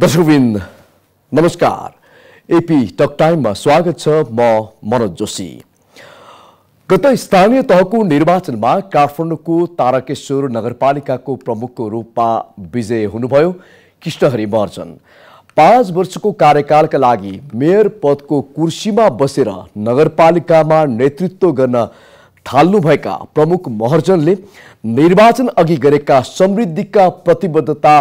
दर्शकबिन नमस्कार। AP talk टाइममा स्वागत छ म मनोज जोशी। गत स्थानीय तहको निर्वाचनमा काठमाडौँको तारकेश्वर नगरपालिकाको प्रमुखको रूपमा विजय हुनुभयो कृष्णहरि महर्जन। पाँच वर्षको कार्यकालका लागि मेयर पदको कुर्सीमा बसेर नगरपालिकामा नेतृत्व गर्न थाल्नुभएका प्रमुख महर्जनले निर्वाचन अघि गरेका समृद्धिका प्रतिबद्धता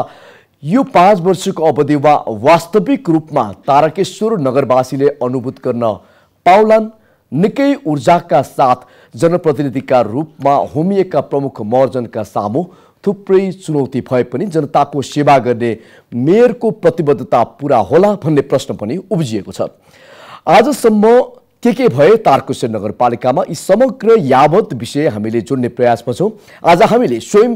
यो पाँच वर्षको अवधिमा वास्तविक रूपमा तारकेश्वर नगरवासीले अनुभूत गर्न पाउलान्। निकै ऊर्जाका साथ जनप्रतिनिधिका रूपमा होमिएका प्रमुख महर्जनका सामु थुप्रै चुनौती भए पनि जनताको सेवा गर्ने मेयरको प्रतिबद्धता पुरा होला भन्ने प्रश्न पनि उब्जिएको छ। आजसम्म के के भए तारकेश्वर नगरपालिकामा यी समग्र यावत विषय हामीले जोड्ने प्रयासमा छौँ। आज हामीले स्वयं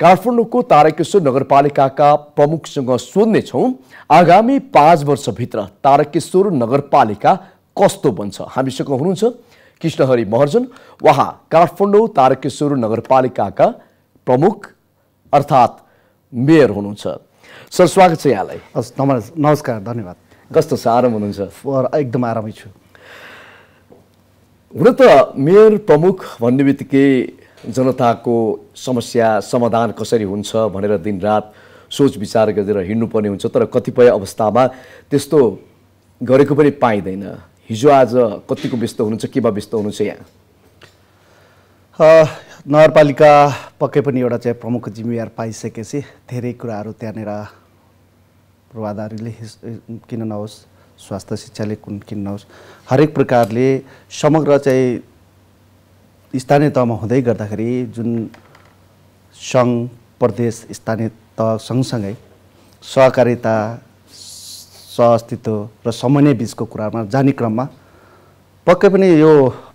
काठमाडौँको तारकेश्वर नगरपालिकाका प्रमुखसँग सोध्नेछौँ आगामी पाँच वर्षभित्र तारकेश्वर नगरपालिका कस्तो बन्छ? हामीसँग हुनुहुन्छ कृष्णहरि महर्जन। उहाँ काठमाडौँ तारकेश्वर नगरपालिकाका प्रमुख अर्थात् मेयर हुनुहुन्छ। सर स्वागत छ यहाँलाई। हस् नमस् नमस्कार धन्यवाद। कस्तो छ? आराम हुनुहुन्छ? एकदम आरामै छु। हुन त मेयर प्रमुख भन्ने बित्तिकै जनताको समस्या समाधान कसरी हुन्छ भनेर दिनरात सोच विचार गरेर हिँड्नुपर्ने हुन्छ तर कतिपय अवस्थामा त्यस्तो गरेको पनि पाइँदैन। हिजो आज कतिको व्यस्त हुनुहुन्छ केमा व्यस्त हुनुहुन्छ यहाँ? नगरपालिका पक्कै पनि एउटा चाहिँ प्रमुख जिम्मेवार पाइसकेपछि धेरै कुराहरू त्यहाँनिर पूर्वाधारले किन नहोस् स्वास्थ्य शिक्षाले कुन किन नहोस् हरेक प्रकारले समग्र चाहिँ स्थानीय तहमा हुँदै गर्दाखेरि जुन सङ्घ प्रदेश स्थानीय तह सँगसँगै सहकारिता सहअस्तित्व र समन्वय बिचको कुरामा जाने क्रममा पक्कै पनि यो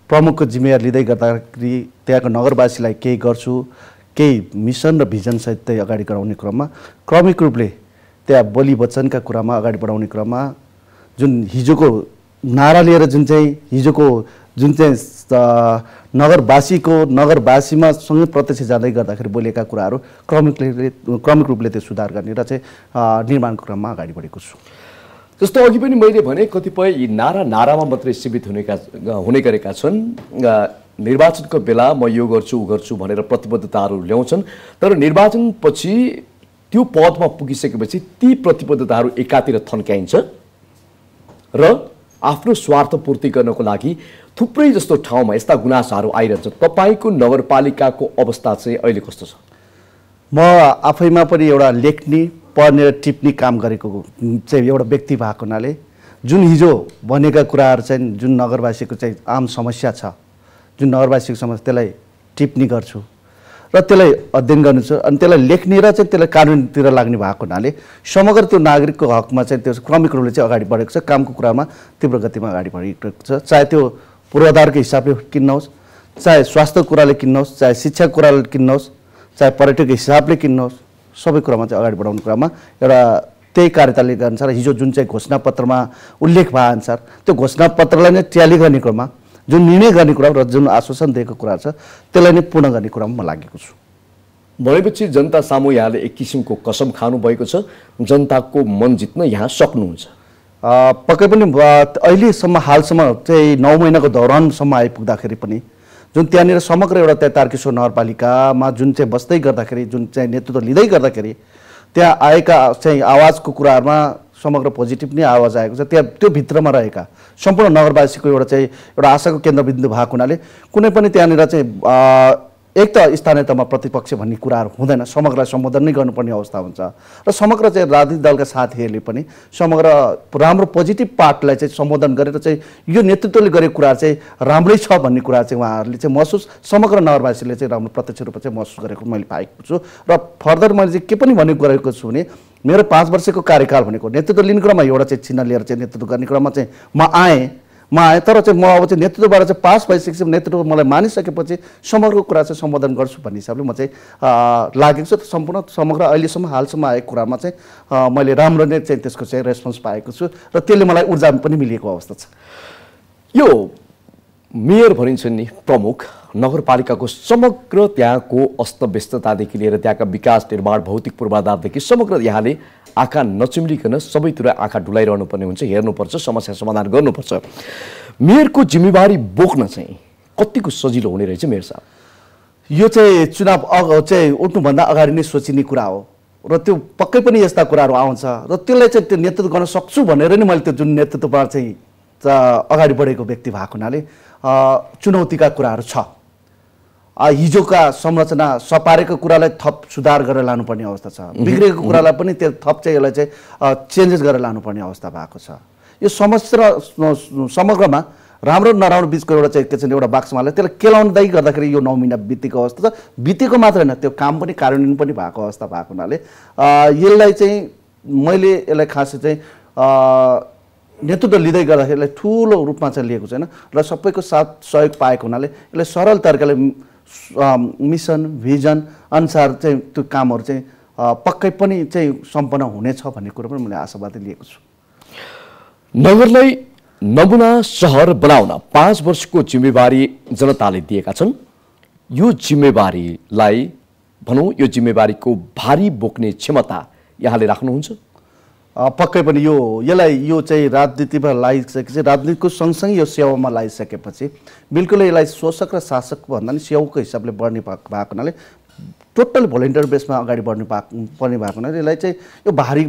प्रमुखको जिम्मेवार लिँदै गर्दाखेरि त्यहाँको नगरवासीलाई केही गर्छु केही मिसन र भिजनसहित अगाडि बढाउने क्रममा क्रमिक रूपले त्यहाँ बोली वचनका कुरामा अगाडि बढाउने क्रममा जुन हिजोको नारा लिएर जुन चाहिँ हिजोको जुन चाहिँ नगरवासीको नगरवासीमा सँगै प्रत्यक्ष जाँदै गर्दाखेरि बोलेका कुराहरू क्रमिकले क्रमिक रूपले त्यो सुधार गर्ने र चाहिँ निर्माणको क्रममा अगाडि बढेको छु। जस्तो अघि पनि मैले भने कतिपय यी नारा नारामा मात्रै सीमित हुनेका हुने गरेका छन्। निर्वाचनको बेला म यो गर्छु ऊ गर्छु भनेर प्रतिबद्धताहरू ल्याउँछन्। तर निर्वाचनपछि त्यो पदमा पुगिसकेपछि ती प्रतिबद्धताहरू एकातिर थन्क्याइन्छ र आफ्नो स्वार्थ पूर्ति गर्नको लागि थुप्रै जस्तो ठाउँमा यस्ता गुनासाहरू आइरहन्छ। तपाईँको नगरपालिकाको अवस्था चाहिँ अहिले कस्तो छ? म आफैमा पनि एउटा लेख्ने पढ्ने र टिप्ने काम गरेको चाहिँ एउटा व्यक्ति भएको हुनाले जुन हिजो भनेका कुराहरू चाहिँ जुन नगरवासीको चाहिँ आम समस्या छ जुन नगरवासीको समस्या त्यसलाई टिप्ने गर्छु। र त्यसलाई अध्ययन गर्नु छ। अनि त्यसलाई लेख्ने र चाहिँ त्यसलाई कानुनतिर लाग्ने भएको हुनाले समग्र त्यो नागरिकको हकमा चाहिँ त्यो क्रमिक रूपले चाहिँ अगाडि बढेको छ। कामको कुरामा तीव्र गतिमा अगाडि बढेको छ। चाहे त्यो पूर्वाधारको हिसाबले किन्नुहोस् चाहे स्वास्थ्य कुराले किन्नुहोस् चाहे शिक्षा कुराले किन्नुहोस् चाहे पर्यटकको हिसाबले किन्नुहोस् सबै कुरामा चाहिँ अगाडि बढाउने कुरामा एउटा त्यही कार्यतालिका अनुसार हिजो जुन चाहिँ घोषणापत्रमा उल्लेख भए अनुसार त्यो घोषणापत्रलाई नै ट्याली गर्ने क्रममा जुन निर्णय गर्ने कुरा र जुन आश्वासन दिएको कुरा छ त्यसलाई नै पूर्ण गर्ने कुरामा म लागेको छु। भनेपछि जनता सामु यहाँले एक किसिमको कसम खानुभएको छ जनताको मन जित्न यहाँ सक्नुहुन्छ। पक्कै पनि अहिलेसम्म हालसम्म चाहिँ नौ महिनाको दौरानसम्म आइपुग्दाखेरि पनि जुन त्यहाँनिर समग्र एउटा त्यहाँ तारकेश्वर नगरपालिकामा जुन चाहिँ बस्दै गर्दाखेरि जुन चाहिँ नेतृत्व लिँदै गर्दाखेरि त्यहाँ आएका चाहिँ आवाजको कुराहरूमा समग्र पोजिटिभ नै आवाज आएको छ। त्यहाँ त्यो भित्रमा रहेका। सम्पूर्ण नगरवासीको एउटा चाहिँ एउटा आशाको केन्द्रबिन्दु भएको हुनाले कुनै पनि त्यहाँनिर चाहिँ एक त स्थानीय तहमा प्रतिपक्ष भन्ने कुराहरू हुँदैन। समग्रलाई सम्बोधन नै गर्नुपर्ने अवस्था हुन्छ। र समग्र चाहिँ राजनीतिक दलका साथीहरूले पनि समग्र राम्रो पोजिटिभ पार्टलाई चाहिँ सम्बोधन गरेर चाहिँ यो नेतृत्वले गरेको कुरा चाहिँ राम्रै छ भन्ने कुरा चाहिँ उहाँहरूले चाहिँ महसुस समग्र नगरवासीले चाहिँ राम्रो प्रत्यक्ष रूपमा चाहिँ महसुस गरेको मैले पाएको छु। र फर्दर मैले चाहिँ के पनि भनेको गरेको छु भने मेरो पाँच वर्षको कार्यकाल भनेको नेतृत्व लिने क्रममा एउटा चाहिँ चिन्ह लिएर चाहिँ नेतृत्व गर्ने क्रममा चाहिँ म आएँ। म आएँ तर चाहिँ म अब चाहिँ नेतृत्वबाट चाहिँ पास भइसकेपछि नेतृत्व मलाई मानिसकेपछि समग्र कुरा चाहिँ सम्बोधन गर्छु भन्ने हिसाबले म चाहिँ लागेको छु। सम्पूर्ण समग्र अहिलेसम्म हालसम्म आएको कुरामा चाहिँ मैले राम्रो नै चाहिँ त्यसको चाहिँ रेस्पोन्स पाएको छु र त्यसले मलाई ऊर्जा पनि मिलिएको अवस्था छ। यो मेयर भनिन्छ नि प्रमुख नगरपालिकाको समग्र त्यहाँको अस्तव्यस्ततादेखि लिएर त्यहाँका विकास निर्माण भौतिक पूर्वाधारदेखि समग्र यहाँले आँखा नचिम्लिकन सबैतिर आँखा डुलाइरहनु पर्ने हुन्छ हेर्नुपर्छ समस्या समाधान गर्नुपर्छ। मेयरको जिम्मेवारी बोक्न चाहिँ कतिको सजिलो हुने रहेछ मेयर साहब? यो चाहिँ चुनाव अग चाहिँ उठ्नुभन्दा अगाडि नै सोचिने कुरा हो। र त्यो पक्कै पनि यस्ता कुराहरू आउँछ। र त्यसलाई चाहिँ त्यो नेतृत्व गर्न सक्छु भनेर नि मैले त्यो जुन नेतृत्वमा चाहिँ अगाडि बढेको व्यक्ति भएको हुनाले चुनौतीका कुराहरू छ। हिजोका संरचना सपारेको कुरालाई थप सुधार गरेर लानुपर्ने अवस्था छ। बिग्रेको कुरालाई पनि त्यो थप चाहिँ यसलाई चाहिँ चेन्जेस गरेर लानुपर्ने अवस्था भएको छ। यो समस्या समग्रमा राम्रो नराम्रो बिचको एउटा चाहिँ के छ एउटा बाक्समाले त्यसलाई केलाउँदै गर्दाखेरि यो नौ महिना बितेको अवस्था छ। बितेको मात्र होइन त्यो काम पनि कार्यान्वयन पनि भएको अवस्था भएको हुनाले यसलाई चाहिँ मैले यसलाई खासै चाहिँ नेतृत्व लिँदै गर्दाखेरि यसलाई ठुलो रूपमा चाहिँ लिएको छैन र सबैको साथ सहयोग पाएको हुनाले यसलाई सरल तरिकाले मिसन भिजन अनुसार चाहिँ त्यो कामहरू चाहिँ पक्कै पनि चाहिँ सम्पन्न हुनेछ भन्ने कुरो पनि मैले आशावादी लिएको छु। नगरलाई नमुना सहर बनाउन पाँच वर्षको जिम्मेवारी जनताले दिएका छन्। यो जिम्मेवारीलाई भनौँ यो जिम्मेवारीको भारी बोक्ने क्षमता यहाँले राख्नुहुन्छ। पक्कै पनि यो यसलाई यो चाहिँ राजनीतिमा लगाइसकेपछि राजनीतिको सँगसँगै यो सेवामा लगाइसकेपछि बिल्कुल यसलाई शोषक र शासक भन्दा नि सेवाको हिसाबले बढ्ने भएको भएको हुनाले टोटल भोलिन्टियर बेसमा अगाडि बढ्नु पाएको पर्ने भएको हुनाले यसलाई चाहिँ यो भारी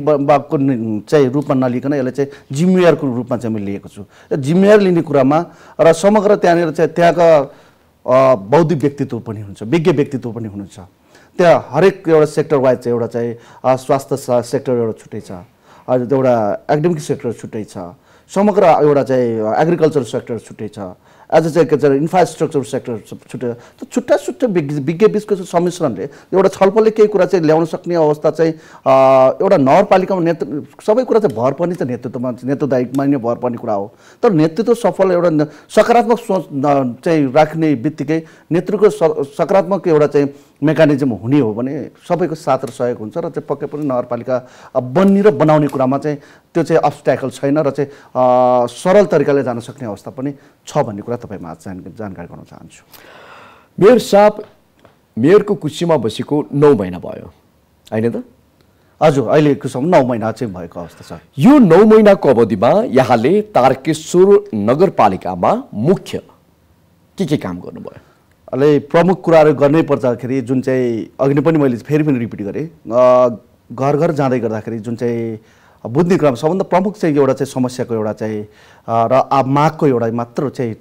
चाहिँ रूपमा नलिकन यसलाई चाहिँ जिम्मेवारको रूपमा चाहिँ मैले लिएको छु। यो जिम्मेवार लिने कुरामा र समग्र त्यहाँनिर चाहिँ त्यहाँका बौद्धिक व्यक्तित्व पनि हुन्छ विज्ञ व्यक्तित्व पनि हुनुहुन्छ। त्यहाँ हरेक एउटा सेक्टर वाइज चाहिँ एउटा चाहिँ स्वास्थ्य सेक्टर एउटा छुट्टै छ। एउटा एकाडेमिक सेक्टर छुट्टै छ। समग्र एउटा चाहिँ एग्रिकल्चर सेक्टर छुट्टै छ। एज चाहिँ के भन्छ इन्फ्रास्ट्रक्चर सेक्टर छुट्टै त छुट्टा छुट्टै विज्ञ बिचको चाहिँ सम्मिश्रणले एउटा छलफलले केही कुरा चाहिँ ल्याउन सक्ने अवस्था चाहिँ अ, एउटा नगरपालिकामा नेतृत्व सबै कुरा चाहिँ भर पर्ने त नेतृत्वमा नेतृत्वदायिकमा नै भर पर्ने कुरा हो। तर नेतृत्व सफल एउटा सकारात्मक सोच चाहिँ राख्ने बित्तिकै नेतृत्वको सकारात्मक एउटा चाहिँ मेकानिजम हुने हो भने सबैको साथ र सहयोग हुन्छ र चाहिँ पक्कै पनि नगरपालिका बन्ने र बनाउने कुरामा चाहिँ त्यो चाहिँ अब्सट्याकल छैन र चाहिँ सरल तरिकाले जान सक्ने अवस्था पनि छ भन्ने कुरा तपाईँमा जान जानकारी गराउन चाहन्छु। मेयर साहब मेयरको कुर्सीमा बसेको नौ महिना भयो होइन त? हजुर अहिलेको सम्म नौ महिना चाहिँ भएको अवस्था छ। यो नौ महिनाको अवधिमा यहाँले तारकेश्वर नगरपालिकामा मुख्य के के काम गर्नुभयो? अहिले प्रमुख कुराहरू गर्नै पर्दाखेरि जुन चाहिँ अघि पनि मैले फेरि पनि रिपिट गरेँ। घर घर जाँदै गर्दाखेरि जुन चाहिँ बुझ्ने क्रम सबभन्दा प्रमुख चाहिँ एउटा चाहिँ समस्याको एउटा चाहिँ र मागको एउटा मात्र चाहिँ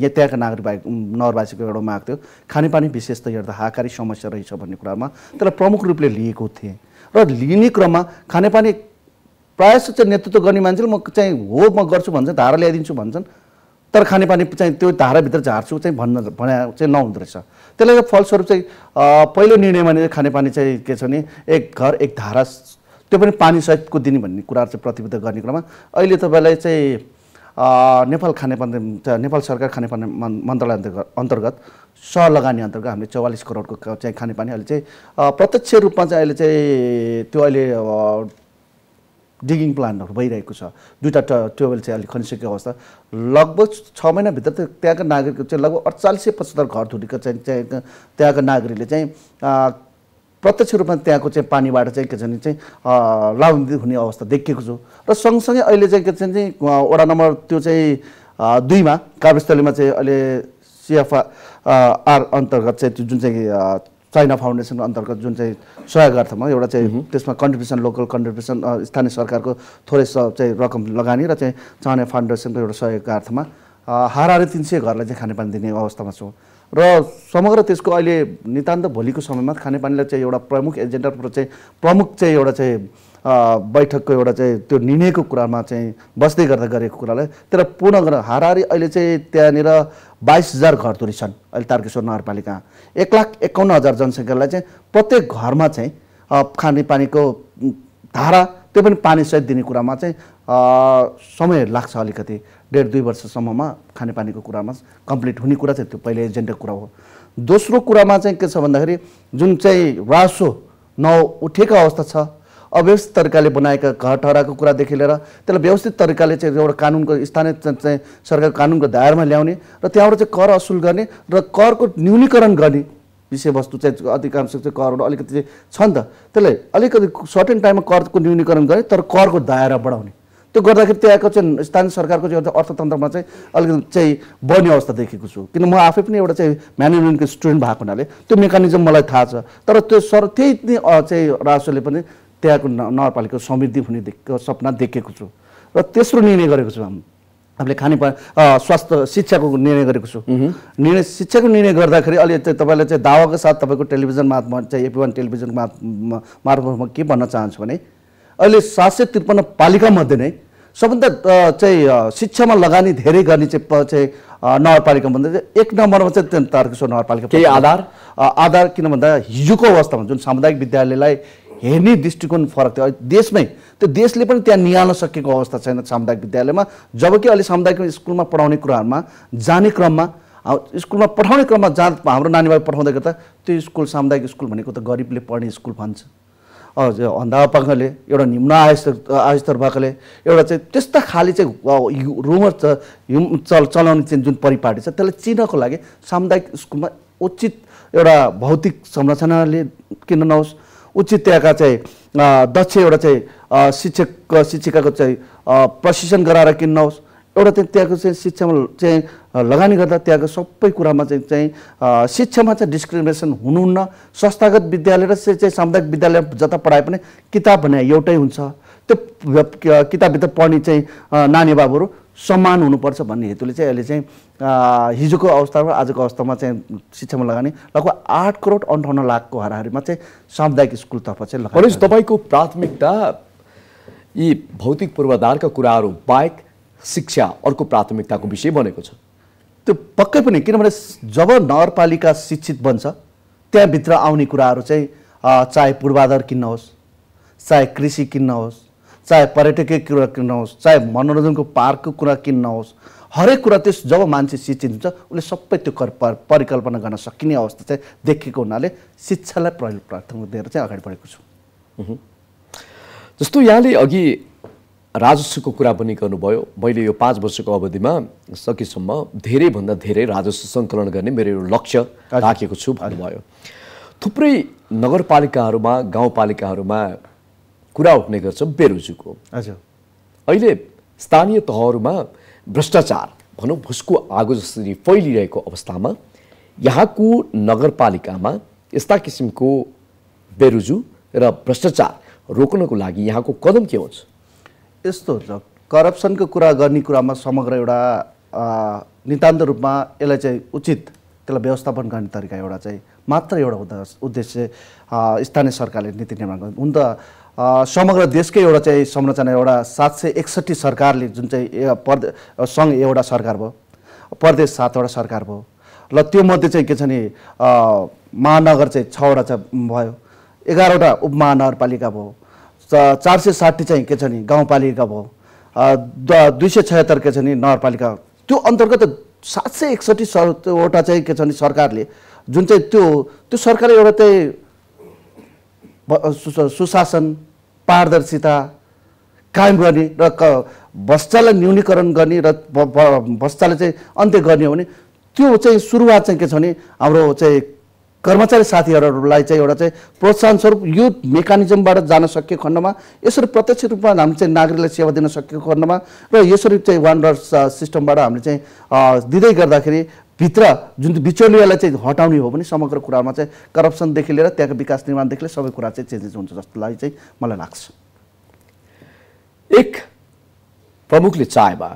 त्यहाँका नागरिक नगरवासीको एउटा माग थियो। खानेपानी विशेष त हेर्दा हाहाकारी समस्या रहेछ भन्ने कुरामा त्यसलाई प्रमुख रूपले लिएको थिएँ। र लिने क्रममा खानेपानी प्रायः चाहिँ नेतृत्व गर्ने मान्छेले म चाहिँ हो म गर्छु भन्छन् धारा ल्याइदिन्छु भन्छन्। तर खानेपानी चाहिँ त्यो धाराभित्र झार्छु चाहिँ भन्न भने चाहिँ नहुँदो रहेछ। त्यसले गर्दा फलस्वरूप चाहिँ पहिलो निर्णयमा नै खानेपानी चाहिँ के छ भने एक घर एक धारा त्यो पनि पानीसहितको दिने भन्ने कुराहरू चाहिँ प्रतिबद्ध गर्ने क्रममा। अहिले तपाईँलाई चाहिँ नेपाल खानेपानी नेपाल सरकार खानेपानी मन्- मन्त्रालय अन्तर्गत अन्तर्गत सहलगानी अन्तर्गत हामीले चौवालिस करोडको चाहिँ खानेपानी अहिले चाहिँ प्रत्यक्ष रूपमा चाहिँ अहिले चाहिँ त्यो अहिले डिगिङ प्लान्टहरू भइरहेको छ। दुईवटा ट ट्युबवेल चाहिँ अलिक खनिसकेको अवस्था। लगभग छ महिनाभित्र त त्यहाँका नागरिकको चाहिँ लगभग अडचालिस सय पचहत्तर घर धुरीको चाहिँ त्यहाँका नागरिकले चाहिँ प्रत्यक्ष रूपमा त्यहाँको चाहिँ पानीबाट चाहिँ के छ भने चाहिँ लाभान्वित हुने अवस्था देखिएको छु। र सँगसँगै अहिले चाहिँ के छ भने वडा नम्बर त्यो चाहिँ दुईमा कार्यस्थलीमा चाहिँ अहिले सिएफआ आर अन्तर्गत चाहिँ जुन चाहिँ चाइना फाउन्डेसन अन्तर्गत जुन चाहिँ सहयोगार्थमा एउटा चाहिँ त्यसमा कन्ट्रिब्युसन लोकल कन्ट्रिब्युसन स्थानीय सरकारको थोरै स चाहिँ रकम लगानी र चाहिँ चाइना फाउन्डेसनको एउटा सहयोगार्थमा अ, हाराहारी तिन सय घरलाई चाहिँ खानेपानी दिने अवस्थामा छौँ। र समग्र त्यसको अहिले नितान्त भोलिको समयमा खानेपानीलाई चाहिँ एउटा प्रमुख एजेन्डा चाहिँ प्रमुख चाहिँ एउटा चाहिँ बैठकको एउटा चाहिँ त्यो निर्णयको कुरामा चाहिँ बस्दै गर्दा गरेको कुरालाई त्यसलाई पूर्ण गर्न हाराहारी अहिले चाहिँ त्यहाँनिर बाइस हजार घरधुरी छन्। अहिले तारकेश्वर नगरपालिका। एक लाख एकाउन्न हजार जनसङ्ख्यालाई चाहिँ प्रत्येक घरमा चाहिँ खानेपानीको धारा त्यो पनि पानीसहित दिने कुरामा चाहिँ समय लाग्छ अलिकति। डेढ दुई वर्षसम्ममा खानेपानीको कुरामा कम्प्लिट हुने कुरा चाहिँ त्यो पहिले एजेन्डाको कुरा हो। दोस्रो कुरामा चाहिँ के छ भन्दाखेरि जुन चाहिँ रासो नउठेको अवस्था छ अव्यवस्थित तरिकाले बनाएका घर ठहराको कुरादेखि लिएर त्यसलाई व्यवस्थित तरिकाले चाहिँ एउटा कानुनको स्थानीय चाहिँ सरकार कानुनको दायरामा ल्याउने र त्यहाँबाट चाहिँ कर असुल गर्ने र करको न्यूनीकरण गर्ने विषयवस्तु चाहिँ अधिकांश चाहिँ करहरू अलिकति चाहिँ छ त। त्यसलाई अलिकति सर्टेन टाइममा करको न्यूनीकरण गर्ने तर करको दायरा बढाउने। त्यो गर्दाखेरि त्यहाँको चाहिँ स्थानीय सरकारको चाहिँ एउटा अर्थतन्त्रमा चाहिँ अलिकति चाहिँ बढ्ने अवस्था देखेको छु। किन म आफै पनि एउटा चाहिँ म्यानेजमेन्टको स्टुडेन्ट भएको हुनाले त्यो मेकानिजम मलाई थाहा छ। तर त्यो सर त्यही नै चाहिँ राजस्वले पनि त्यहाँको नगरपालिकाको समृद्धि हुने देख- सपना देखेको छु र तेस्रो निर्णय गरेको छु हामी हामीले खाने स्वास्थ्य शिक्षाको निर्णय गरेको छु निर्णय शिक्षाको निर्णय गर्दाखेरि अहिले चाहिँ तपाईँलाई चाहिँ दावाको साथ तपाईँको टेलिभिजन मार्फत चाहिँ एपी वान टेलिभिजन मार्फत म के भन्न चाहन्छु भने अहिले सात सय त्रिपन्न पालिकामध्ये नै सबभन्दा चाहिँ शिक्षामा लगानी धेरै गर्ने चाहिँ प- चाहिँ नगरपालिका भन्दा चाहिँ एक नम्बरमा चाहिँ तारकेश्वर नगरपालिका केही। आधार? आधार किन भन्दा हिजोको अवस्थामा जुन सामुदायिक विद्यालयलाई हेर्ने दृष्टिकोण फरक थियो। देशमै त्यो देशले पनि त्यहाँ निहाल्न सकेको अवस्था छैन सामुदायिक विद्यालयमा। जबकि अहिले सामुदायिक स्कुलमा पढाउने कुराहरूमा जाने क्रममा स्कुलमा पठाउने क्रममा जहाँ हाम्रो नानीलाई पठाउँदै गर्दा त्यो स्कुल सामुदायिक स्कुल भनेको त गरिबले पढ्ने स्कुल भन्छ। अन्धा पाखाले एउटा निम्न आयस्तर आयस्तर भएकोले एउटा चाहिँ त्यस्ता खाले चाहिँ रुमर चल चलाउने चाहिँ जुन परिपाटी छ त्यसलाई चिन्नको लागि सामुदायिक स्कुलमा उचित एउटा भौतिक संरचनाले किन नहोस् उचित त्यहाँका चाहिँ दक्ष एउटा चाहिँ शिक्षक शिक्षिकाको चाहिँ प्रशिक्षण गराएर किन नहोस् एउटा चाहिँ त्यहाँको चाहिँ शिक्षामा चाहिँ लगानी गर्दा त्यहाँको सबै कुरामा चाहिँ चाहिँ शिक्षामा चाहिँ डिस्क्रिमिनेसन हुनुहुन्न। संस्थागत विद्यालय र चाहिँ सामुदायिक विद्यालय जता पढाए पनि किताब भने एउटै हुन्छ। त्यो भ- क- किताबभित्र पढ्ने चाहिँ नानी बाबुहरू समान हुनुपर्छ भन्ने हेतुले चाहिँ अहिले चाहिँ हिजोको अवस्थामा आजको अवस्थामा चाहिँ शिक्षामा लगानी लगभग आठ करोड अन्ठाउन्न लाखको हाराहारीमा चाहिँ सामुदायिक स्कुलतर्फ चाहिँ लगानी तपाईँको प्राथमिकता यी भौतिक पूर्वाधारका कुराहरू बाहेक शिक्षा अर्को प्राथमिकताको विषय बनेको छ। त्यो पक्कै पनि किनभने जब नगरपालिका शिक्षित बन्छ त्यहाँभित्र आउने कुराहरू चाहिँ चाहे पूर्वाधार किन्न होस् चाहे कृषि किन्न होस् चाहे पर्यटकीय कुरा किन्न होस् चाहे मनोरञ्जनको पार्कको कुरा किन्न होस् हरेक कुरा त्यस जब मान्छे शिक्षित हुन्छ उसले सबै त्यो कर- पर- परिकल्पना गर्न सकिने अवस्था चाहिँ देखेको हुनाले शिक्षालाई प्रयोग प्राथमिकता दिएर चाहिँ अगाडि बढेको छु। जस्तो यहाँले अघि राजस्वको कुरा पनि गर्नुभयो मैले यो पाँच वर्षको अवधिमा सकेसम्म धेरैभन्दा धेरै राजस्व सङ्कलन गर्ने मेरो एउटा लक्ष्य राखेको छु भन्नुभयो। थुप्रै नगरपालिकाहरूमा गाउँपालिकाहरूमा कुरा उठ्ने गर्छ बेरोजुको। हजुर। अहिले स्थानीय तहहरूमा भ्रष्टाचार भनौँ भुसको आगो जसरी फैलिरहेको अवस्थामा यहाँको नगरपालिकामा यस्ता किसिमको बेरुजु र भ्रष्टाचार रोक्नको लागि यहाँको कदम के हुन्छ? यस्तो हुन्छ। करप्सनको कुरा गर्ने कुरामा समग्र एउटा नितान्त रूपमा यसलाई चाहिँ उचित त्यसलाई व्यवस्थापन गर्ने तरिका एउटा चाहिँ मात्र एउटा उद्देश्य स्थानीय सरकारले नीति निर्माण गर्नु। हुन त समग्र देशकै एउटा चाहिँ संरचना एउटा सात सय एकसट्ठी सरकारले जुन चाहिँ प्रदे सङ्घ एउटा सरकार भयो प्रदेश सातवटा सरकार भयो ल त्यो मध्ये चाहिँ के छ अ, महानगर चाहिँ छवटा चाहिँ भयो एघारवटा उपमहानगरपालिका भयो चार सय साठी चाहिँ के छ नि गाउँपालिका भयो दुई सय छयत्तर के छ नि नगरपालिका त्यो अन्तर्गत सात सय एकसट्ठी वटा चाहिँ के छ भने सरकारले जुन चाहिँ त्यो त्यो सरकारले एउटा चाहिँ सुशासन पारदर्शिता कायम गर्ने र क भ्रष्टाचारलाई न्यूनीकरण गर्ने र भ- भ- भ्रष्टाचारलाई चाहिँ अन्त्य गर्ने हो भने त्यो चाहिँ सुरुवात चाहिँ के छ भने हाम्रो चाहिँ कर्मचारी साथीहरूलाई चाहिँ एउटा चाहिँ प्रोत्साहन स्वरूप यो मेकानिजमबाट जान सकिएको खण्डमा यसरी प्रत्यक्ष रूपमा हामी चाहिँ नागरिकलाई सेवा दिन सकेको खण्डमा र यसरी चाहिँ वान डर सिस्टमबाट हामीले चाहिँ दिँदै गर्दाखेरि भित्र जुन बिचौलियालाई चाहिँ हटाउने हो भने समग्र कुरामा चाहिँ करप्सनदेखि लिएर त्यहाँको विकास निर्माणदेखि लिएर सबै कुरा चाहिँ चेन्जेस हुन्छ जस्तो लागि चाहिँ मलाई लाग्छ। एक प्रमुखले चाहेमा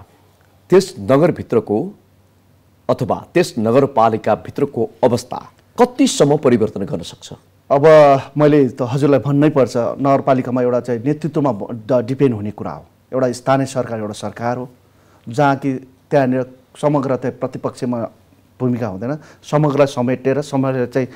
त्यस नगरभित्रको अथवा त्यस नगरपालिकाभित्रको अवस्था कतिसम्म परिवर्तन गर्न सक्छ? अब मैले त हजुरलाई भन्नै पर्छ नगरपालिकामा एउटा चाहिँ नेतृत्वमा डिपेन्ड हुने कुरा हो। एउटा स्थानीय सरकार एउटा सरकार हो जहाँ कि त्यहाँनिर समग्र प्रतिपक्षमा भूमिका हुँदैन। समग्रलाई समेटेर समग्र चाहिँ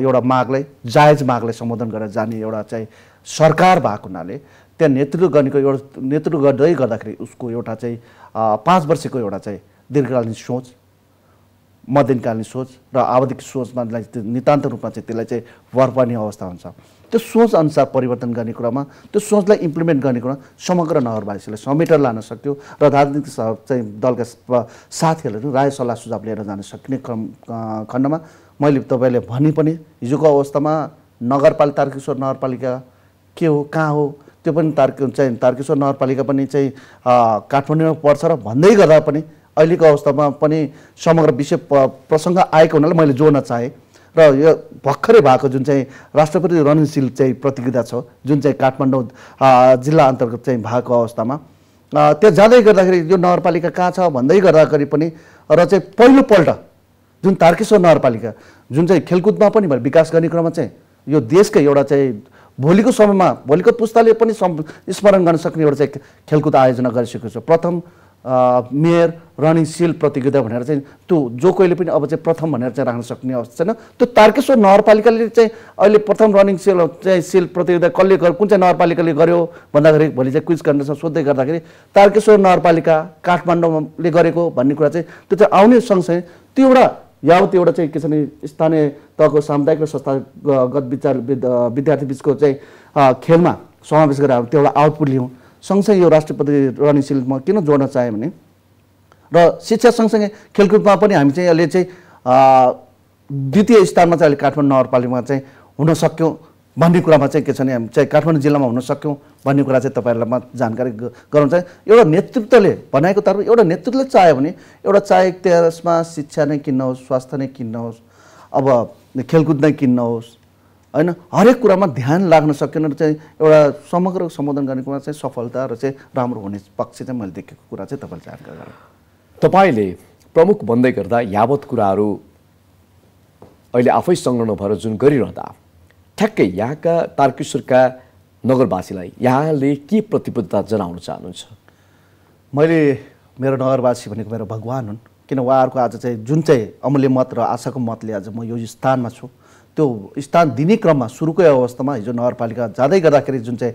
एउटा मागलाई जायज मागलाई सम्बोधन गरेर जाने एउटा चाहिँ सरकार भएको हुनाले त्यहाँ नेतृत्व गर्नेको एउटा नेतृत्व गर्दै गर्दाखेरि उसको एउटा चाहिँ पाँच वर्षको एउटा चाहिँ दीर्घकालीन सोच मध्यकालीन सोच र आवधिक सोचमा नितान्त रूपमा चाहिँ त्यसलाई चाहिँ भर पर्ने अवस्था हुन्छ। त्यो सोच अनुसार परिवर्तन गर्ने कुरामा त्यो सोचलाई इम्प्लिमेन्ट गर्ने कुरा समग्र नगरवासीलाई समेटेर लान सक्यो र राजनीतिक चाहिँ दलका साथीहरूले राय सल्लाह सुझाव लिएर जान सक्ने क्रम खण्डमा मैले तपाईँले भने पनि हिजोको अवस्थामा नगरपालिका तारकेश्वर नगरपालिका के हो कहाँ हो त्यो पनि तारक चाहिँ तारकेश्वर नगरपालिका पनि चाहिँ काठमाडौँमा पर्छ र भन्दै गर्दा पनि अहिलेको अवस्थामा पनि समग्र विषय प्रसङ्ग आएको हुनाले मैले जोड्न चाहेँ। र यो भर्खरै भएको जुन चाहिँ राष्ट्रपति रणशील चाहिँ प्रतियोगिता छ जुन चाहिँ काठमाडौँ जिल्ला अन्तर्गत चाहिँ भएको अवस्थामा अ, त्यो जाँदै गर्दाखेरि यो नगरपालिका कहाँ छ भन्दै गर्दाखेरि पनि र चाहिँ पहिलोपल्ट जुन तारकेश्वर नगरपालिका जुन चाहिँ खेलकुदमा पनि विकास गर्ने क्रममा चाहिँ यो देशकै एउटा चाहिँ भोलिको समयमा भोलिको पुस्ताले पनि सम् स्मरण गर्न सक्ने एउटा चाहिँ खेलकुद आयोजना गरिसकेको छ। प्रथम मेयर रनिङ सिल प्रतियोगिता भनेर चाहिँ त्यो जो कोहीले पनि अब चाहिँ प्रथम भनेर चाहिँ राख्न सक्ने अवस्था छैन। त्यो तारकेश्वर नगरपालिकाले चाहिँ अहिले प्रथम रनिङ सिल चाहिँ सिल प्रतियोगिता कसले गर कुन चाहिँ नगरपालिकाले गर्यो भन्दाखेरि भोलि चाहिँ क्विज कन्टेस्टमा सोध्दै गर्दाखेरि तारकेश्वर नगरपालिका काठमाडौँले गरेको भन्ने कुरा चाहिँ त्यो चाहिँ आउने सँगसँगै त्यो एउटा यावत एउटा चाहिँ के छ भने स्थानीय तहको सामुदायिक र संस्थागत विचार विद- विद्यार्थी बिचको चाहिँ खेलमा समावेश गरेर त्यो एउटा आउटपुट लियौँ। सँगसँगै यो राष्ट्रपति रणशील म किन जोड्न चाहेँ भने? र शिक्षा सँगसँगै खेलकुदमा पनि हामी चाहिँ अहिले चाहिँ द्वितीय स्थानमा चाहिँ अहिले काठमाडौँ नगरपालिकामा चाहिँ हुन सक्यौँ भन्ने कुरामा चाहिँ के छ भने हामी चाहिँ काठमाडौँ जिल्लामा हुन सक्यौँ भन्ने कुरा चाहिँ तपाईँहरूलाई म जानकारी गराउन चाहेँ। एउटा नेतृत्वले बनाएको तर्फ एउटा नेतृत्वले चाह्यो भने एउटा चाहे त्यसमा शिक्षा नै किन्न होस् स्वास्थ्य नै किन्न होस् अब खेलकुद नै किन्न होस् होइन? हरेक कुरामा ध्यान लाग्न सकेन र चाहिँ एउटा समग्र सम्बोधन गर्ने कुरामा चाहिँ सफलता र चाहिँ राम्रो हुने पक्ष चाहिँ मैले देखेको कुरा चाहिँ तपाईँले जानकारी तपाईँले प्रमुख भन्दै गर्दा यावत कुराहरू अहिले आफै संलग्न भएर जुन गरिरहँदा ठ्याक्कै यहाँका तारकेश्वरका नगरवासीलाई यहाँले के प्रतिबद्धता जनाउन चाहनुहुन्छ? मैले मेरो नगरवासी भनेको मेरो भगवान् हुन् किन उहाँहरूको आज चाहिँ जुन चाहिँ अमूल्य मत र आशाको मतले आज म यो स्थानमा छु त्यो स्थान दिने क्रममा सुरुकै अवस्थामा हिजो नगरपालिका जाँदै गर्दाखेरि जुन चाहिँ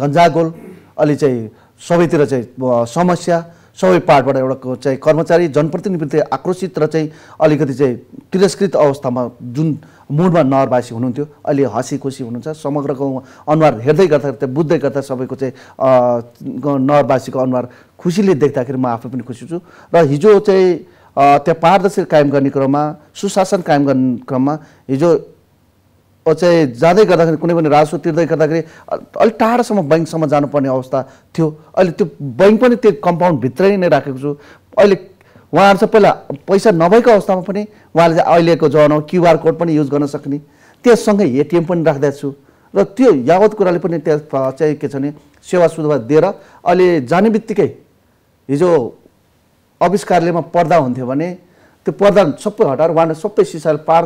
गन्जागोल अलि चाहिँ सबैतिर चाहिँ समस्या सबै पार्टबाट एउटा चाहिँ कर्मचारी जनप्रतिनिधि आक्रोशित र चाहिँ अलिकति चाहिँ तिरस्कृत अवस्थामा जुन मुडमा नगरवासी हुनुहुन्थ्यो अहिले हँसी खुसी हुनुहुन्छ। समग्रको अनुहार हेर्दै गर्दा बुझ्दै गर्दा सबैको चाहिँ नगरवासीको अनुहार खुसीले देख्दाखेरि म आफै पनि खुसी छु। र हिजो चाहिँ त्यहाँ पारदर्शी कायम गर्ने क्रममा सुशासन कायम गर्ने क्रममा हिजो चाहिँ जाँदै गर्दाखेरि कुनै पनि राजस्व तिर्दै गर्दाखेरि अलिक टाढासम्म बैङ्कसम्म जानुपर्ने अवस्था थियो। अहिले त्यो बैङ्क पनि त्यो कम्पाउन्डभित्रै नै राखेको छु। अहिले उहाँहरू चाहिँ पहिला पैसा नभएको अवस्थामा पनि उहाँले अहिलेको जमानामा क्युआर कोड पनि युज गर्न सक्ने। त्यससँगै एटिएम पनि राख्दैछु। छु र त्यो यावत कुराले पनि त्यहाँ चाहिँ के छ भने सेवा सुविधा दिएर अहिले जाने बित्तिकै हिजो अफिस कार्यालयमा पर्दा हुन्थ्यो भने त्यो पर्दा सबै हटाएर उहाँले सबै सिसाले पार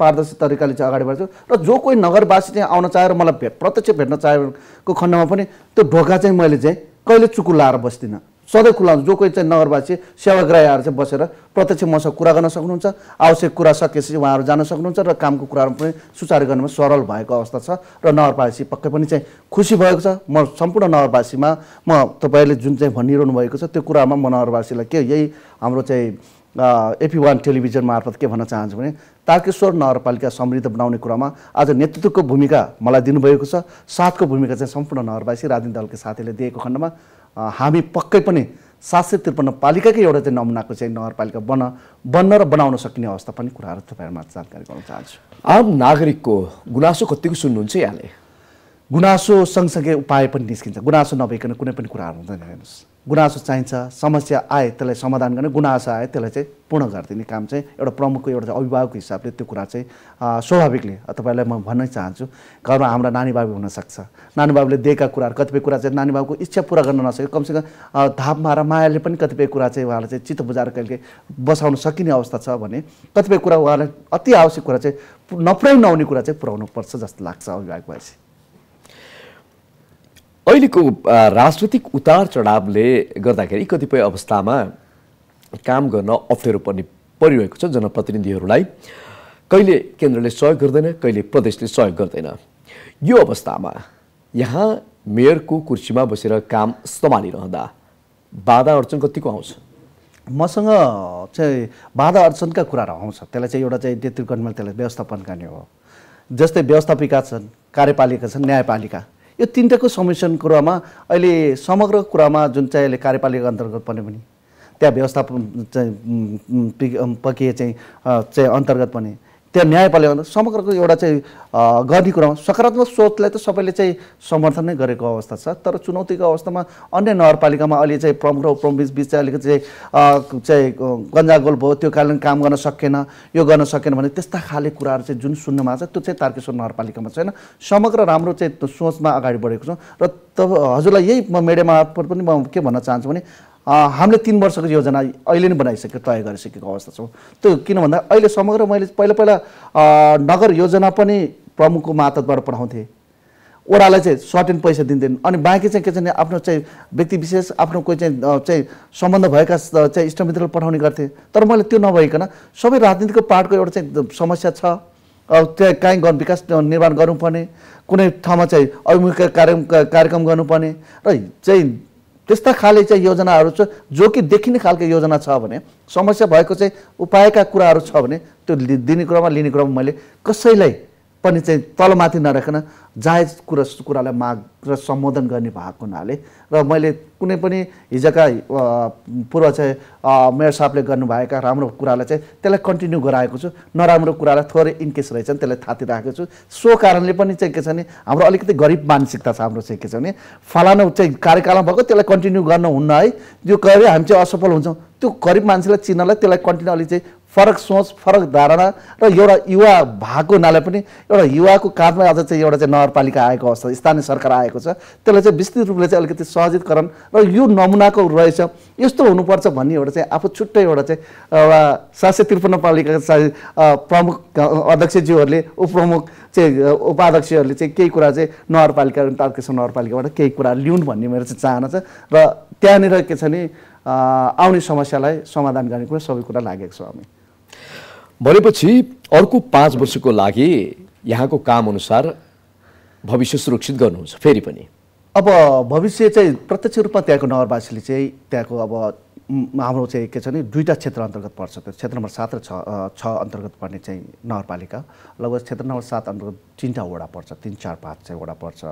पारदर्शी तरिकाले चाहिँ अगाडि बढ्छ र जो कोही नगरवासी चाहिँ आउन चाहेर मलाई भेट प्रत्यक्ष भेट्न चाहेको खण्डमा पनि त्यो ढोका चाहिँ मैले चाहिँ कहिले चुकु लाएर बस्दिनँ। सधैँ खुला हुन्छ। जो कोही चाहिँ नगरवासी सेवाग्राही आएर चाहिँ बसेर प्रत्यक्ष मसँग कुरा गर्न सक्नुहुन्छ आवश्यक कुरा सकेपछि उहाँहरू जान सक्नुहुन्छ र कामको कुराहरू पनि सुचारू गर्नुमा सरल भएको अवस्था छ र नगरपालिका पक्कै पनि चाहिँ खुसी भएको छ। म सम्पूर्ण नगरवासीमा म तपाईँहरूले जुन चाहिँ भनिरहनु भएको छ त्यो कुरामा म नगरवासीलाई के यही हाम्रो चाहिँ एपी वान टेलिभिजन मार्फत के भन्न चाहन्छु भने तारकेश्वर नगरपालिका समृद्ध बनाउने कुरामा आज नेतृत्वको भूमिका मलाई दिनुभएको छ। साथको भूमिका चाहिँ सम्पूर्ण नगरवासी राजनीतिक दलका साथीले दिएको खण्डमा हामी पक्कै पनि सात सय त्रिपन्न पालिकाकै एउटा चाहिँ नमुनाको चाहिँ नगरपालिका बन्न बन्न र बनाउन सकिने अवस्था पनि कुराहरू तपाईँहरूमा जानकारी गराउन चाहन्छु। आम नागरिकको गुनासो कतिको सुन्नुहुन्छ यहाँले? गुनासो सँगसँगै उपाय पनि निस्किन्छ। गुनासो नभइकन कुनै पनि कुराहरू हुँदैन हेर्नुहोस्। गुनासो चाहिन्छ समस्या आए त्यसलाई समाधान गर्ने गुनासो आए त्यसलाई चाहिँ पूर्ण गरिदिने काम चाहिँ एउटा प्रमुखको एउटा अभिभावकको हिसाबले त्यो कुरा चाहिँ स्वाभाविकले तपाईँलाई म भन्न चाहन्छु। घरमा हाम्रा नानी बाबु हुनसक्छ। नानी बाबुले दिएका कुराहरू कतिपय कुरा चाहिँ नानी बाबुको इच्छा पुरा गर्न नसके कमसेकम धाप मारा मायाले पनि कतिपय कुरा चाहिँ उहाँलाई चाहिँ चित्त बुझाएर कहिले बसाउन सकिने अवस्था छ भने कतिपय कुरा उहाँलाई अति आवश्यक कुरा चाहिँ नपुर्याइ नहुने कुरा चाहिँ पुऱ्याउनु पर्छ जस्तो लाग्छ अभिभावक भएपछि। अहिलेको राजनैतिक उतार चढावले गर्दाखेरि कतिपय अवस्थामा काम गर्न अप्ठ्यारो पर्ने परिरहेको छ जनप्रतिनिधिहरूलाई। कहिले केन्द्रले सहयोग गर्दैन कहिले प्रदेशले सहयोग गर्दैन। यो अवस्थामा यहाँ मेयरको कुर्सीमा बसेर काम सम्हालिरहँदा बाधा अडचन कतिको आउँछ? मसँग चाहिँ बाधा अडचनका कुराहरू आउँछ त्यसलाई चाहिँ एउटा चाहिँ नेतृत्व त्यसलाई व्यवस्थापन गर्ने हो। जस्तै व्यवस्थापिका छन् कार्यपालिका छन् न्यायपालिका। यो तिनवटाको समिसन कुरामा अहिले समग्र कुरामा जुन चाहिँ अहिले कार्यपालिका अन्तर्गत पर्ने पनि त्यहाँ व्यवस्थापन चाहिँ प्रक्रिया चाहिँ चाहिँ अन्तर्गत पनि त्यहाँ न्यायपालिका समग्रको एउटा चाहिँ गर्ने कुरामा सकारात्मक सोचलाई त सबैले चाहिँ समर्थन नै गरेको अवस्था छ। तर चुनौतीको अवस्थामा अन्य नगरपालिकामा अहिले चाहिँ प्रमुख र उपप्रमुख बिच चाहिँ अलिकति चाहिँ चाहिँ गन्जागोल भयो। त्यो कारणले काम गर्न सकेन यो गर्न सकेन भने त्यस्ता खाले कुराहरू चाहिँ जुन सुन्नमा छ त्यो चाहिँ तारकेश्वर नगरपालिकामा छैन। समग्र राम्रो चाहिँ सोचमा अगाडि बढेको छौँ। र तब हजुरलाई यही म मिडिया मार्फत पनि म के भन्न चाहन्छु भने हामीले तिन वर्षको योजना अहिले नै बनाइसकेको तय गरिसकेको अवस्था छौँ। त्यो किन भन्दा अहिले समग्र मैले पहिला पहिला नगर योजना पनि प्रमुखको मातहतबाट पठाउँथेँ। ओडालाई चाहिँ सर्टेन पैसा दिँदैन अनि बाँकी चाहिँ के छ भने आफ्नो चाहिँ व्यक्ति विशेष आफ्नो कोही चाहिँ चाहिँ सम्बन्ध भएका चाहिँ इष्टमित्रलाई पठाउने गर्थेँ। तर मैले त्यो नभइकन सबै राजनीतिको पार्टको एउटा चाहिँ समस्या छ। त्यहाँ काहीँ विकास निर्माण गर्नुपर्ने। कुनै ठाउँमा चाहिँ अभिमुख कार्यक्रम कार्यक्रम गर्नुपर्ने। र चाहिँ त्यस्ता खाले चाहिँ योजनाहरू छ जो कि देखिने खालको योजना छ भने समस्या भएको चाहिँ उपायका कुराहरू छ भने त्यो दिने कुरामा लिने कुरामा मैले कसैलाई पनि चाहिँ तलमाथि नराखिन जायज कुरा कुरालाई माग र सम्बोधन गर्ने भएको हुनाले र मैले कुनै पनि हिजोका पूर्व चाहिँ मेयर साहबले गर्नुभएका राम्रो कुरालाई चाहिँ त्यसलाई कन्टिन्यू गराएको छु नराम्रो कुरालाई थोरै इन्केस रहेछन् त्यसलाई थाती राखेको छु। सो कारणले पनि चाहिँ के छ भने हाम्रो अलिकति गरिब मानसिकता छ हाम्रो चाहिँ के छ भने फलानु चाहिँ कार्यकालमा भएको त्यसलाई कन्टिन्यू गर्न हुन्न है। यो गरे हामी चाहिँ असफल हुन्छौँ त्यो गरिब मान्छेलाई चिन्नलाई त्यसलाई कन्टिन्यू अलिक चाहिँ फरक सोच फरक धारणा र एउटा युवा भएको हुनाले पनि एउटा युवाको काँधमा आज चाहिँ एउटा चाहिँ नगरपालिका आएको अवस्था स्थानीय सरकार आएको छ। त्यसलाई चाहिँ विस्तृत रूपले चाहिँ अलिकति सहजीकरण र यो नमुनाको रहेछ। यस्तो हुनुपर्छ भन्ने एउटा चाहिँ आफू छुट्टै एउटा चाहिँ एउटा सात सय त्रिपन्न अ, प्रमुख अध्यक्षज्यूहरूले उपप्रमुख चाहिँ उपाध्यक्षहरूले चाहिँ केही कुरा चाहिँ नगरपालिका तारकेश्वर नगरपालिकाबाट केही कुरा लिउन् भन्ने मेरो चाहिँ चाहना छ। र त्यहाँनिर के छ भने आउने समस्यालाई समाधान गर्ने कुरा सबै कुरा लागेको छ हामी। भनेपछि अर्को पाँच वर्षको लागि यहाँको काम अनुसार भविष्य सुरक्षित गर्नुहुन्छ फेरि पनि। अब भविष्य चाहिँ प्रत्यक्ष रूपमा त्यहाँको नगरवासीले चाहिँ त्यहाँको अब हाम्रो चाहिँ के छ भने दुईवटा क्षेत्र अन्तर्गत पर्छ त्यो क्षेत्र नम्बर सात र छ छ अन्तर्गत पर्ने चाहिँ नगरपालिका। लगभग क्षेत्र नम्बर सात अन्तर्गत तिनवटा वडा पर्छ तिन चार पाँच चाहिँ वडा पर्छ।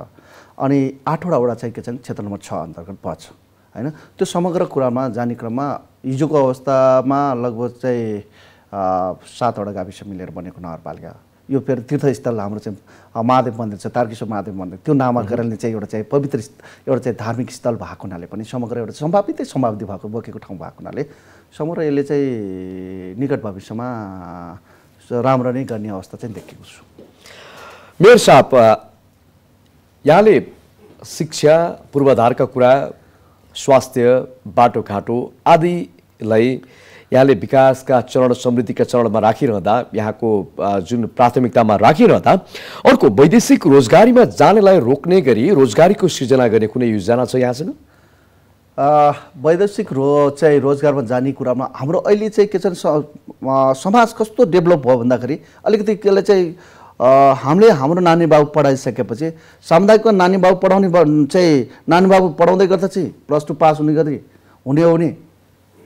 अनि आठवटा वडा चाहिँ के छ भने क्षेत्र नम्बर छ अन्तर्गत पर्छ होइन? त्यो समग्र कुरामा जाने क्रममा हिजोको अवस्थामा लगभग चाहिँ सातवटा गाविस मिलेर बनेको नगरपालिका यो फेरि तीर्थस्थल हाम्रो चाहिँ महादेव मन्दिर छ तारकेश्वर महादेव मन्दिर। त्यो नामाकरणले चाहिँ एउटा चाहिँ पवित्र एउटा चाहिँ धार्मिक स्थल भएको हुनाले पनि समग्र एउटा सम्भावितै सम्भावित भएको बोकेको ठाउँ भएको हुनाले समग्र यसले चाहिँ निकट भविष्यमा राम्रो नै गर्ने अवस्था चाहिँ देखेको छु। मेयर साहब यहाँले शिक्षा पूर्वाधारका कुरा स्वास्थ्य बाटोघाटो आदिलाई यहाँले विकासका चरण समृद्धिका चरणमा राखिरहँदा यहाँको जुन प्राथमिकतामा राखिरहँदा अर्को वैदेशिक रोजगारीमा जानेलाई रोक्ने गरी रोजगारीको सृजना गर्ने कुनै योजना छ यहाँसँग वैदेशिक रो चाहिँ रोजगारमा जाने कुरामा हाम्रो अहिले चाहिँ के छ समाज कस्तो डेभलप भयो भन्दाखेरि अलिकति त्यसलाई चाहिँ हामीले हाम्रो नानी बाबु पढाइसकेपछि सामुदायिकमा नानी बाबु पढाउने चाहिँ नानी बाबु पढाउँदै गर्दा चाहिँ प्लस टू पास हुने गरी हुने हो भने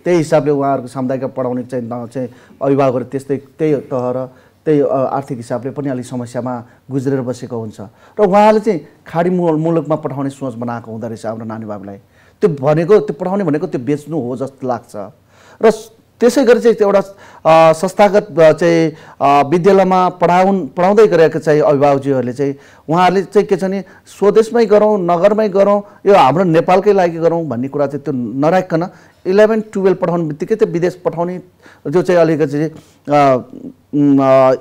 त्यही हिसाबले उहाँहरूको सामुदायिक पढाउने चाहिँ चाहिँ अभिभावकहरू त्यस्तै त्यही तह र त्यही आर्थिक हिसाबले पनि अलिक समस्यामा गुज्रेर बसेको हुन्छ। र उहाँले चाहिँ खाडी मु- मुलुकमा पठाउने सोच बनाएको हुँदो रहेछ हाम्रो नानी बाबुलाई त्यो भनेको त्यो पठाउने भनेको त्यो बेच्नु हो जस्तो लाग्छ। र त्यसै गरी चाहिँ एउटा संस्थागत चाहिँ विद्यालयमा पढाउन् पढाउँदै गरेका चाहिँ अभिभावकजीहरूले चाहिँ उहाँहरूले चाहिँ के छ भने स्वदेशमै गरौँ नगरमै गरौँ यो हाम्रो नेपालकै लागि गरौँ भन्ने कुरा चाहिँ त्यो नराखिकन इलेभेन टुवेल्भ पठाउने बित्तिकै त्यो विदेश पठाउने जो चाहिँ अलिकति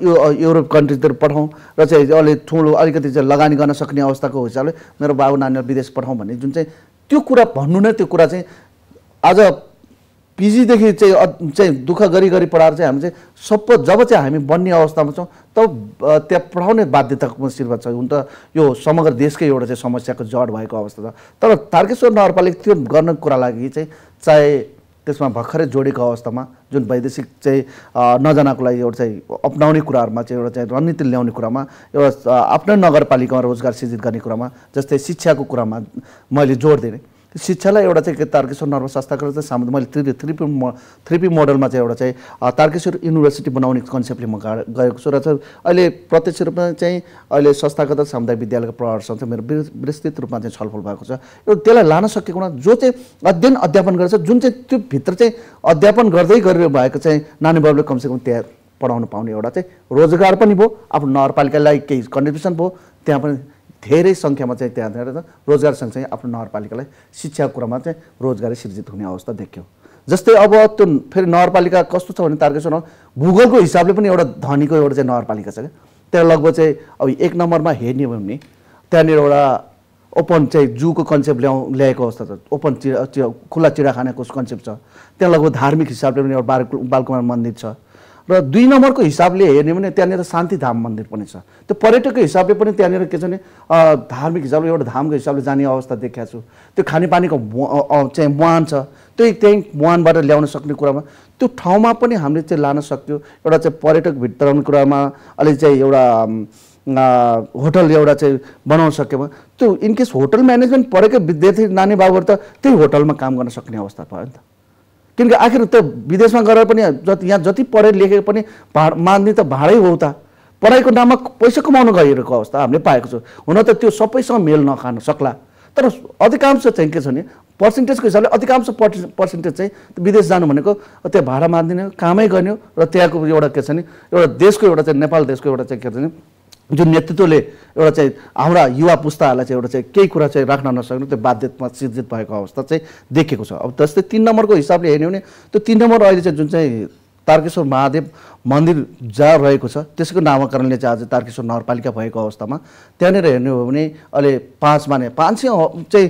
यो युरोप कन्ट्रीतिर पठाउँ र चाहिँ अलिक ठुलो अलिकति चाहिँ लगानी गर्न सक्ने अवस्थाको हिसाबले मेरो बाबु नानीहरू विदेश पठाउँ भन्ने जुन चाहिँ त्यो कुरा भन्नु नै त्यो कुरा चाहिँ आज पिजीदेखि चाहिँ चाहिँ दुःख गरी गरी पढाएर चाहिँ हामी चाहिँ सबै जब चाहिँ हामी बन्ने अवस्थामा छौँ तब त्यहाँ पढाउने बाध्यताको सिर्फ छ। हुन त यो समग्र देशकै एउटा चाहिँ समस्याको जड भएको अवस्था छ। तर तारकेश्वर नगरपालिका त्यो गर्न कुरा लागि चाहिँ चाहे त्यसमा भर्खरै जोडेको अवस्थामा जुन वैदेशिक चाहिँ नजानको लागि एउटा चाहिँ अप्नाउने कुराहरूमा चाहिँ एउटा चाहिँ रणनीति ल्याउने कुरामा एउटा आफ्नै नगरपालिकामा रोजगार सृजित गर्ने कुरामा जस्तै शिक्षाको कुरामा मैले जोड दिएँ त्यो शिक्षालाई एउटा चाहिँ तारकेश्वर नर्म संस्थाको चाहिँ सामु मैले थ्री थ्री पी मो थ्री पी मोडलमा चाहिँ एउटा चाहिँ तारकेश्वर युनिभर्सिटी बनाउने कन्सेप्टले म गएको छु र अहिले प्रत्यक्ष रूपमा चाहिँ अहिले संस्थागत सामुदायिक विद्यालयको प्रहरसँग चाहिँ मेरो विस- विस्तृत रूपमा चाहिँ छलफल भएको छ। एउटा त्यसलाई लान सकेको हुँदा जो चाहिँ अध्ययन अध्यापन गरेछ जुन चाहिँ त्यो भित्र चाहिँ अध्यापन गर्दै गरेर भएको चाहिँ नानी बाबुले कमसेकम त्यहाँ पढाउनु पाउने एउटा चाहिँ रोजगार पनि भयो आफ्नो नगरपालिकालाई केही कन्ट्रिब्युसन भयो त्यहाँ पनि धेरै सङ्ख्यामा चाहिँ त्यहाँ धेरै रोजगार सँगसँगै आफ्नो नगरपालिकालाई शिक्षाको कुरामा चाहिँ रोजगारी सृजित हुने अवस्था देखियो। जस्तै अब त्यो फेरि नगरपालिका कस्तो छ भने तारकेश्वरमा भूगोलको हिसाबले पनि एउटा धनीको एउटा चाहिँ नगरपालिका छ क्या। त्यहाँ लगभग चाहिँ अब एक नम्बरमा हेर्ने हो भने त्यहाँनिर एउटा ओपन चाहिँ जूको कन्सेप्ट ल्याउ ल्याएको अवस्था छ। ओपन चिडा चिडा खुल्ला चिडाखानाको कन्सेप्ट छ। त्यहाँ लगभग धार्मिक हिसाबले पनि एउटा बाल बालकुमार मन्दिर छ। र दुई नम्बरको हिसाबले हेर्ने भने त्यहाँनिर शान्तिधाम मन्दिर पनि छ। त्यो पर्यटकको हिसाबले पनि त्यहाँनिर के छ भने धार्मिक हिसाबले एउटा धामको हिसाबले जाने अवस्था देखाएको छु। त्यो खानेपानीको चाहिँ मुहान छ। त्यही त्यही मुहानबाट ल्याउन सक्ने कुरामा त्यो ठाउँमा पनि हामीले चाहिँ लान सक्थ्यो। एउटा चाहिँ पर्यटक भित्राउने कुरामा अलिक चाहिँ एउटा होटल एउटा चाहिँ बनाउन सक्यो। त्यो इनकेस होटल म्यानेजमेन्ट पढेकै विद्यार्थी नानी बाबुहरू त त्यही होटलमा काम गर्न सक्ने अवस्था भयो नि त। किनकि आखिर त विदेशमा गएर पनि जति यहाँ जति पढे लेखे पनि भाड मान्ने त भाडै हो त। पढाइको नाममा पैसा कमाउन गइरहेको अवस्था हामीले पाएको छौँ। हुन त त्यो सबैसँग मेल नखान सक्ला। तर अधिकांश चाहिँ के छ भने पर्सेन्टेजको हिसाबले अधिकांश पर्से पर्सेन्टेज चाहिँ विदेश जानु भनेको त्यो भाडा मान्दिने कामै गर्ने र त्यहाँको एउटा के छ भने एउटा देशको एउटा चाहिँ नेपाल देशको एउटा चाहिँ के छ भने जुन नेतृत्वले एउटा चाहिँ हाम्रा युवा पुस्ताहरूलाई चाहिँ एउटा चाहिँ केही कुरा चाहिँ राख्न नसक्ने त्यो बाध्यतामा सिर्जित भएको अवस्था चाहिँ देखेको छ। अब जस्तै तिन नम्बरको हिसाबले हेर्ने हो भने त्यो तिन नम्बर अहिले चाहिँ जुन चाहिँ तारकेश्वर महादेव मन्दिर जहाँ रहेको छ त्यसको नामाकरणले चाहिँ आज तारकेश्वर नगरपालिका भएको अवस्थामा त्यहाँनिर हेर्ने हो भने अहिले पाँच माने पाँच सय चाहिँ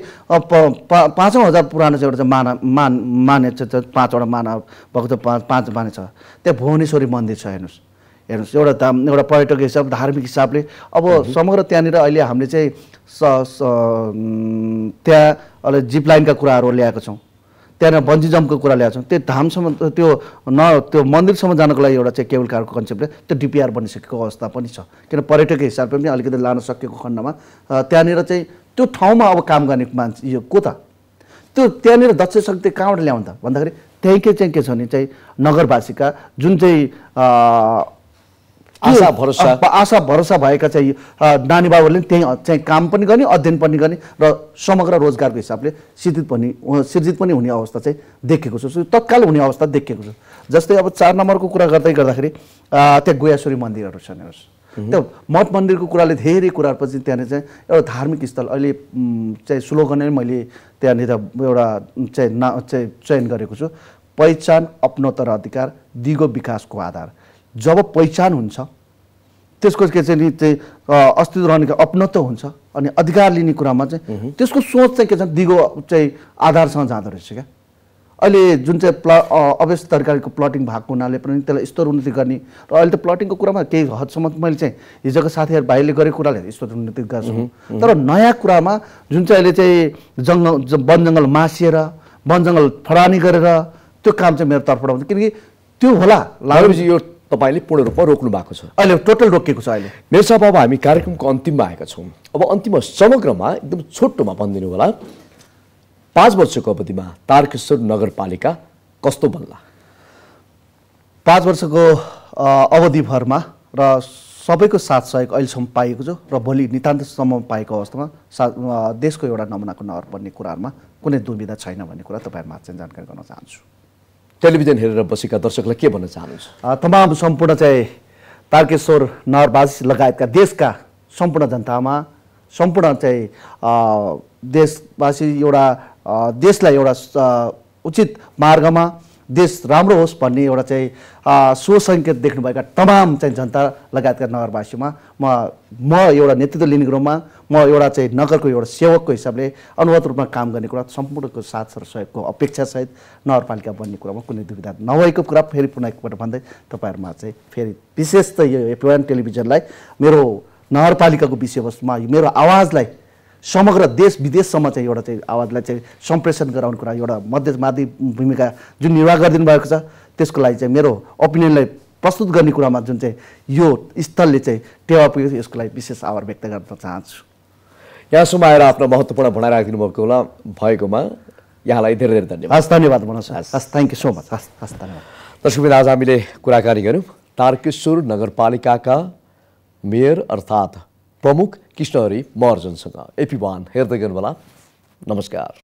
पाँचौँ हजार पुरानो चाहिँ एउटा चाहिँ माना मान माने चाहिँ चाहिँ पाँचवटा माना भएको त पाँच पाँच माने छ। त्यहाँ भुवनेश्वरी मन्दिर छ हेर्नुहोस्। हेर्नुहोस् एउटा दाम एउटा पर्यटक हिसाब धार्मिक हिसाबले अब समग्र त्यहाँनिर अहिले हामीले चाहिँ स त्यहाँ अहिले जिप लाइनका कुराहरू ल्याएको छौँ। त्यहाँनिर बन्जी जम्पको कुरा ल्याएको छौँ। त्यो धामसम्म त्यो न त्यो मन्दिरसम्म जानको लागि एउटा चाहिँ केबल कारको कन्सेप्टले त्यो डिपिआर बनिसकेको अवस्था पनि छ। किन पर्यटकको हिसाबले पनि अलिकति लान सकेको खण्डमा त्यहाँनिर चाहिँ त्यो ठाउँमा अब काम गर्ने मान्छे यो को त? त्यो त्यहाँनिर दक्ष शक्ति कहाँबाट ल्याउनु त? भन्दाखेरि त्यहीँ के चाहिँ के छ भने चाहिँ नगरवासीका जुन चाहिँ आशा, भरोसा। आशा भरोसा भएका चाहिँ नानी बाबुहरूले पनि त्यहीँ चाहिँ काम पनि गर्ने अध्ययन पनि गर्ने र समग्र रोजगारको हिसाबले सिर्जित पनि सिर्जित पनि हुने अवस्था चाहिँ देखेको छु। तत्काल हुने अवस्था देखेको छु। जस्तै अब चार नम्बरको कुरा गर्दै गर्दाखेरि त्यहाँ गोयाश्वरी मन्दिरहरू छन् हेर्नुहोस्। त्यो मठ मन्दिरको कुराले धेरै कुराहरूपछि त्यहाँनिर चाहिँ एउटा धार्मिक स्थल अहिले चाहिँ स्लोगनै मैले त्यहाँनिर एउटा चाहिँ ना चाहिँ चयन गरेको छु। पहिचान अपनोत्तर अधिकार दिगो विकासको आधार। जब पहिचान हुन्छ त्यसको के चाहिँ नि चाहिँ अस्तित्व रहने अपनत्व हुन्छ अनि अधिकार लिने कुरामा चाहिँ त्यसको सोच चाहिँ के छ दिगो चाहिँ आधारसँग जाँदो रहेछ क्या। अहिले जुन चाहिँ प्ल अ, अव्यवस्थित तरिकाको प्लटिङ भएको हुनाले पनि त्यसलाई स्तर उन्नति गर्ने र अहिले त प्लटिङको कुरामा केही हदसम्म मैले चाहिँ हिजोको साथीहरू भाइले गरेको कुराले स्तर उन्नति गर्छु। तर नयाँ कुरामा जुन चाहिँ अहिले चाहिँ जङ्गल वन जङ्गल मासिएर वन जङ्गल फडानी गरेर त्यो काम चाहिँ मेरो तर्फबाट हुन्छ। किनकि त्यो होला यो तपाईँले पूर्ण रूपमा रोक्नु भएको छ। अहिले टोटल रोकिएको छ अहिले। मेरो साहब अब हामी कार्यक्रमको अन्तिममा आएका छौँ। अब अन्तिममा समग्रमा एकदम छोटोमा भनिदिनु होला। पाँच वर्षको अवधिमा तारकेश्वर नगरपालिका कस्तो बन्ला? पाँच वर्षको अवधिभरमा र सबैको साथ सहयोग अहिलेसम्म पाएको छु र भोलि नितान्तसम्म पाएको अवस्थामा सा देशको एउटा नमुनाको नगर बन्ने कुराहरूमा कुनै दुविधा छैन भन्ने कुरा तपाईँहरूमा चाहिँ जानकारी गर्न चाहन्छु। टेलिभिजन हेरेर बसेका दर्शकलाई के भन्न चाहनुहुन्छ? तमाम सम्पूर्ण चाहिँ तारकेश्वर नगरवासी लगायतका देशका सम्पूर्ण जनतामा सम्पूर्ण चाहिँ देशवासी एउटा देशलाई एउटा उचित मार्गमा देश राम्रो होस् भन्ने एउटा चाहिँ अ, सुसङ्केत देख्नुभएका तमाम चाहिँ जनता लगायतका नगरवासीमा म म एउटा नेतृत्व लिने क्रममा म एउटा चाहिँ नगरको एउटा सेवकको हिसाबले अनुगत रूपमा काम गर्ने कुरा सम्पूर्णको साथ र सहयोगको अपेक्षासहित नगरपालिका बन्ने कुरामा कुनै दुविधा नभएको कुरा फेरि पुनः एकपल्ट भन्दै तपाईँहरूमा चाहिँ फेरि विशेष त यो एपिवान टेलिभिजनलाई मेरो नगरपालिकाको विषयवस्तुमा मेरो आवाजलाई समग्र देश विदेशसम्म चाहिँ एउटा चाहिँ आवाजलाई चाहिँ सम्प्रेषण गराउने कुरा एउटा मध्यमाधि भूमिका जुन निर्वाह गरिदिनु भएको छ त्यसको लागि चाहिँ मेरो ओपिनियनलाई प्रस्तुत गर्ने कुरामा जुन चाहिँ यो स्थलले चाहिँ टेवा पुगेको छ यसको लागि विशेष आभार व्यक्त गर्न चाहन्छु। यहाँसम्म आएर आफ्नो महत्त्वपूर्ण भनाइ राखिदिनु भएको होला भएकोमा यहाँलाई धेरै धेरै धन्यवाद। हस् धन्यवाद मनोज हस्। थ्याङ्क यू सो मच हस् हस् धन्यवाद। दर्शकबिन आज हामीले कुराकानी गऱ्यौँ। तारकेश्वर नगरपालिकाका मेयर अर्थात् प्रमुख कृष्णहरि महर्जनसँग एपी वान हेर्दै गर्नुहोला नमस्कार।